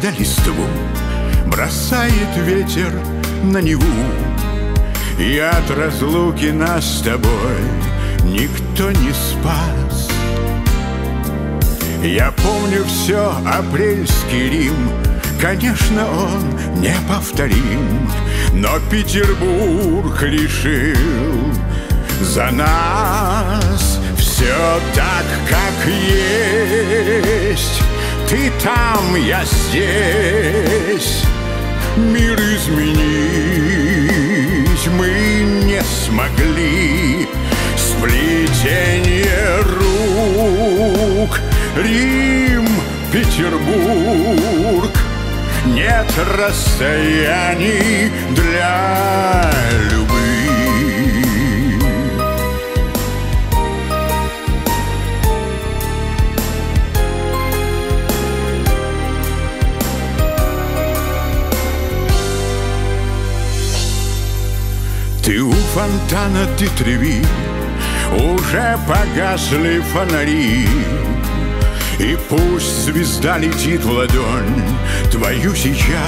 Когда листву Бросает ветер на Неву. И от разлуки нас с тобой Никто не спас. Я помню все, апрельский Рим. Конечно, он неповторим Но Петербург решил за нас Все так, как есть Ты там, я здесь. Мир изменить мы не смогли. Сплетение рук Рим, Петербург. Нет расстояний для любви фонтана, ты треви. Уже погасли фонари. И пусть звезда летит в ладонь Твою сейчас.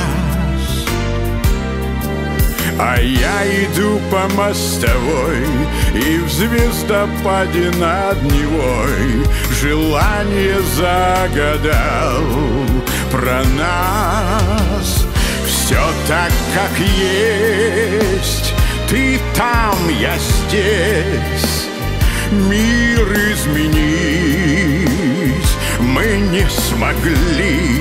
А я иду по мостовой И в звездопаде над Невой Желание загадал про нас. Все так, как есть я здесь. Мир изменить мы не смогли.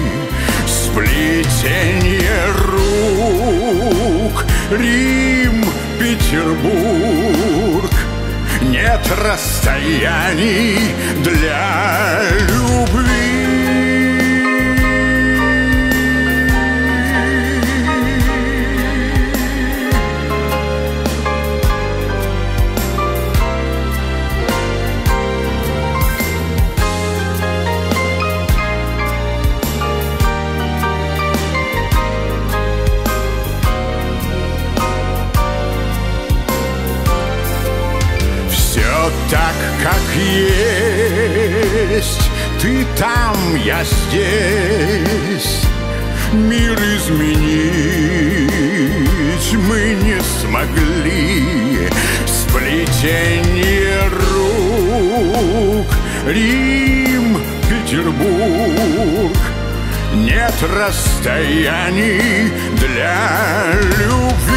Сплетение рук. Рим, Петербург. Нет расстояний для есть. Ты там, я здесь. Мир изменить мы не смогли. Сплетение рук Рим, Петербург. Нет расстояний для любви